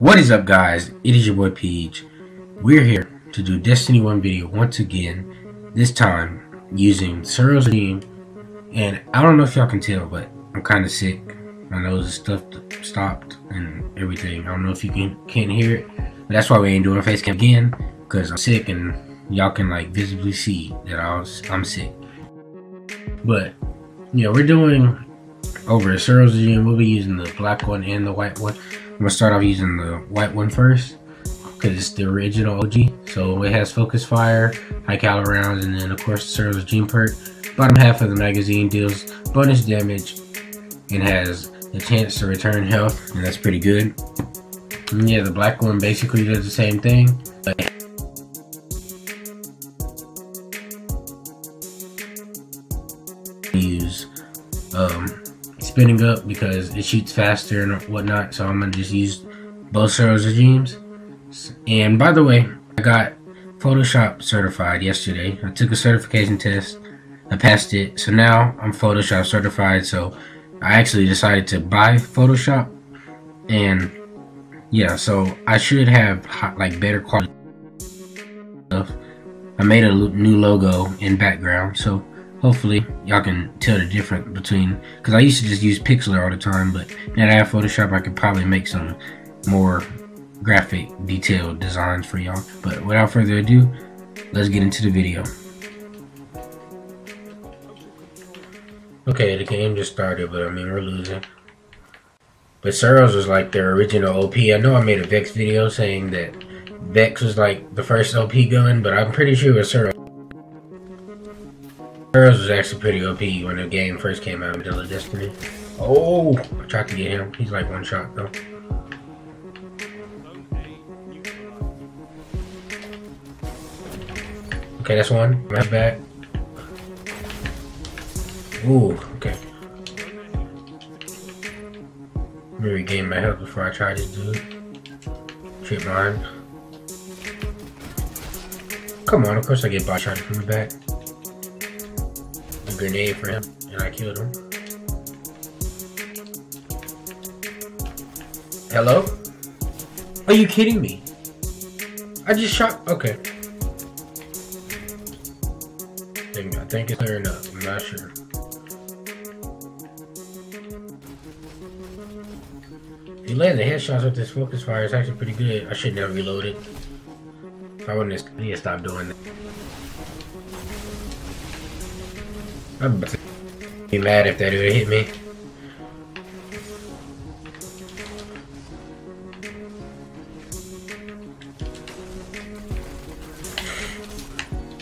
What is up guys? It is your boy Peach. We're here to do Destiny 1 video once again, this time using Suros Regime. And I don't know if y'all can tell, but I'm kind of sick. My nose is stuffed, stopped, and everything. I don't know if you can, can't hear it. But that's why we ain't doing face cam again, because I'm sick and y'all can like visibly see that I was, I'm sick. But, yeah, we're doing over a Suros Regime. We'll be using the black one and the white one. I'm gonna start off using the white one first because it's the original OG. So it has focus fire, high caliber rounds, and then of course the Suros gene perk. Bottom half of the magazine deals bonus damage and has the chance to return health, and that's pretty good. And yeah, the black one basically does the same thing. Spinning up because it shoots faster and whatnot. So I'm gonna just use both Suros regimes. And by the way, I got Photoshop certified yesterday. I took a certification test. I passed it. So now I'm Photoshop certified. So I actually decided to buy Photoshop. And yeah, so I should have like better quality stuff. I made a new logo in background. So hopefully y'all can tell the difference between because I used to just use Pixlr all the time but now that I have Photoshop I could probably make some more graphic detailed designs for y'all. But without further ado let's get into the video. Okay the game just started but I mean we're losing. But Suros was like their original OP I know I made a Vex video saying that Vex was like the first OP gun but I'm pretty sure it was Suros Suros was actually pretty OP when the game first came out, Middle of Destiny. Oh, I tried to get him. He's like one shot though. Okay, that's one. My back. Ooh, okay. Let me regain my health before I try this dude. Trip mine. Come on, of course I get bot shot from the back grenade for him, and I killed him. Hello? Are you kidding me? I just shot. Okay. I think it's clear enough. I'm not sure. He landed the headshots with this focus fire. It's actually pretty good. I should never reload it. I wouldn't have, need to stop doing that. I'd be mad if that would hit me.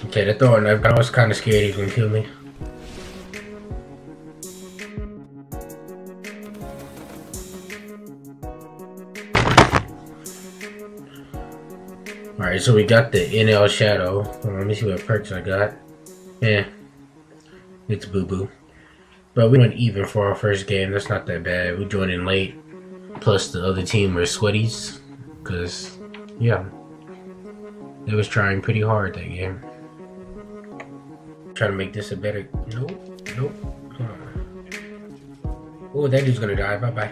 Okay, the throwing knife, I was kind of scared he was gonna kill me. Alright, so we got the NL Shadow. On, let me see what perks I got. Yeah. It's boo boo. But we went even for our first game. That's not that bad. We joined in late. Plus the other team were sweaties. Because, yeah. They was trying pretty hard that game. Trying to make this a better... Nope. Nope. Oh, that dude's gonna die. Bye-bye.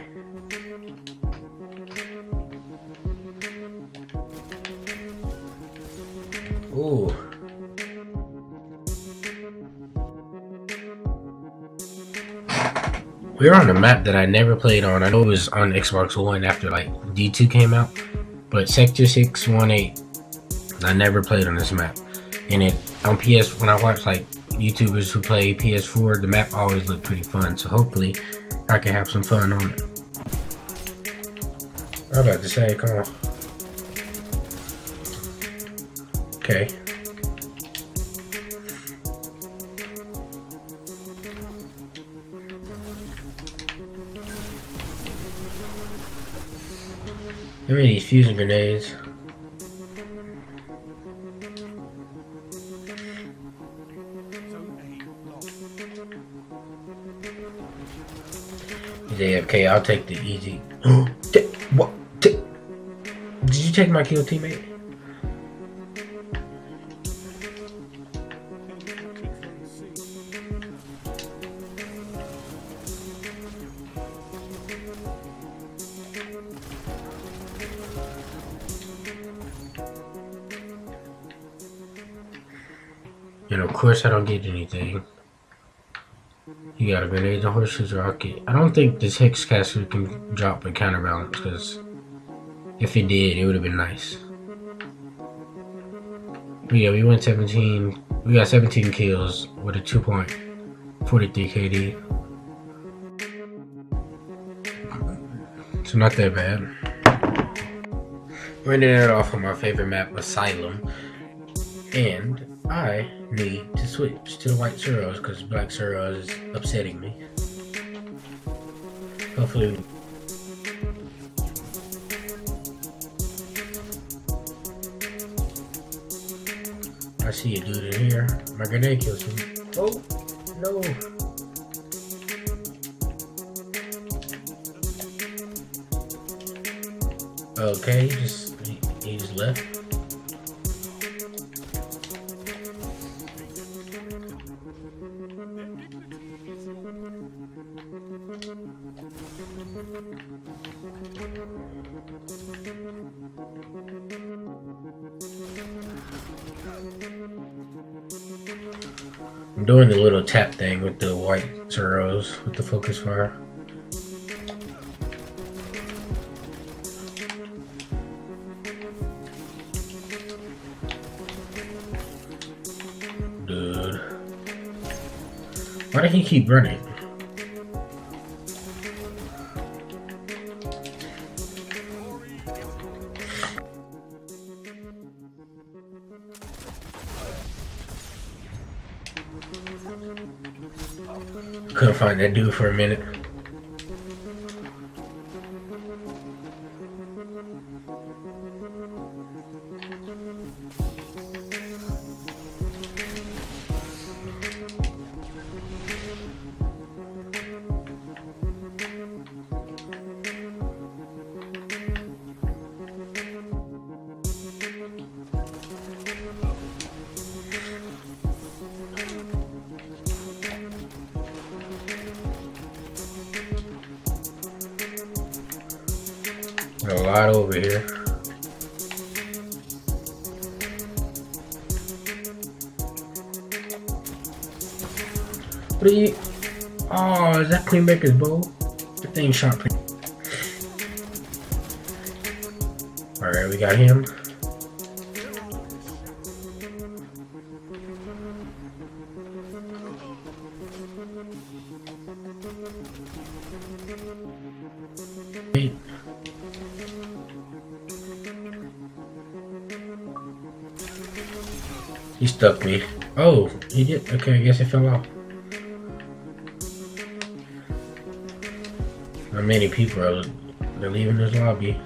Ooh. We're on a map that I never played on. I know it was on Xbox One after like D2 came out, but Sector 618, I never played on this map. And it on PS when I watch like YouTubers who play PS4, the map always looked pretty fun. So hopefully I can have some fun on it. I was about to say, come on. Okay. Give me these fusion grenades. AFK, I'll take the easy. what? Did you take my kill, teammate? And of course I don't get anything. You got a grenade, the horseshoes rocket. I don't think this Hexcaster can drop a counterbalance because if it did, it would have been nice. But yeah, we went 17. We got 17 kills with a 2.43 KD. So not that bad. We're ending it off on my favorite map, Asylum. And I need to switch to the white Suros because black Suros is upsetting me. Hopefully I see a dude in here. My grenade kills him. Oh, no. Okay, he just, he, he just left. Doing the little tap thing with the white Suros with the focus fire. Dude. Why did he keep running? Couldn't find that dude for a minute. Lot over here. What are you? Oh, is that Queenbreaker's bow? The thing shot. Alright, we got him. He stuck me. Oh, he did. Okay, I guess it fell off. Not many people are leaving this lobby.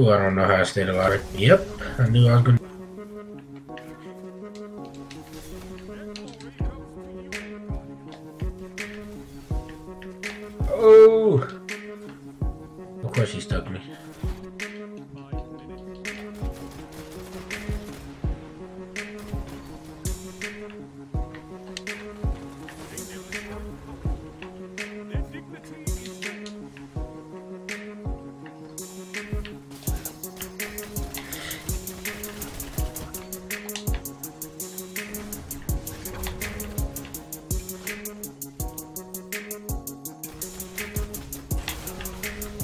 Oh, I don't know how I stayed alive. Yep, I knew I was gonna. Oh!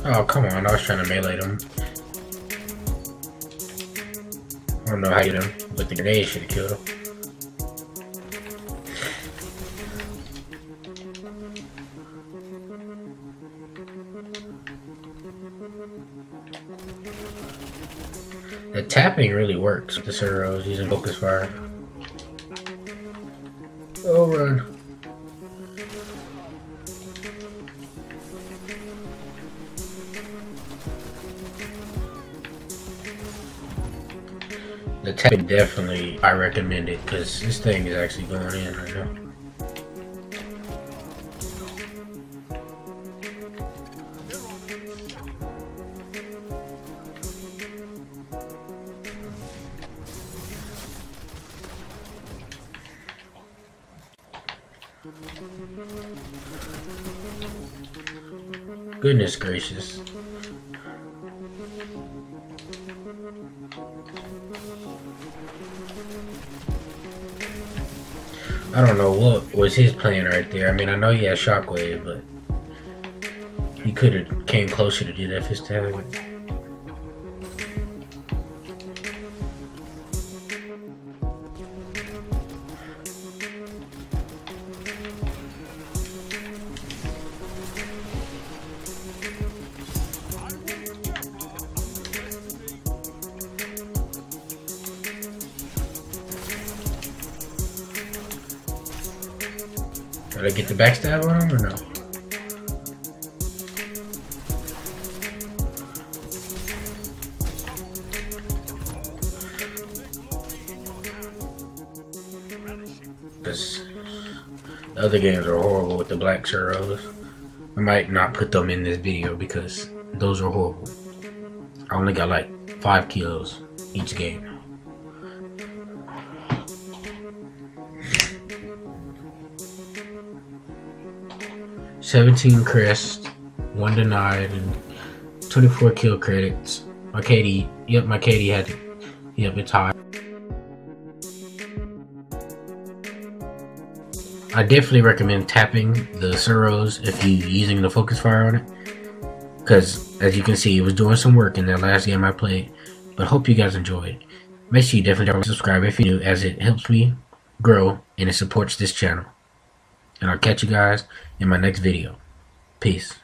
Oh, come on. I was trying to melee them. I don't know how you done, but the grenade should have killed him. The tapping really works the Suros using focus fire. Oh, run. The tech definitely, I recommend it because this thing is actually going in right now. Goodness gracious. I don't know what was his plan right there. I mean, I know he had Shockwave, but he could have came closer to do that fist tag. Did I get the backstab on him or no? Other games are horrible with the black Suros. I might not put them in this video because those are horrible. I only got like five kills each game. 17 crest, 1 denied, and 24 kill credits. My KD, yep, my KD had, yep, it's high. I definitely recommend tapping the Suros if you're using the focus fire on it. Because, as you can see, it was doing some work in that last game I played. But hope you guys enjoyed. Make sure you definitely subscribe if you do, as it helps me grow and it supports this channel. And I'll catch you guys in my next video. Peace.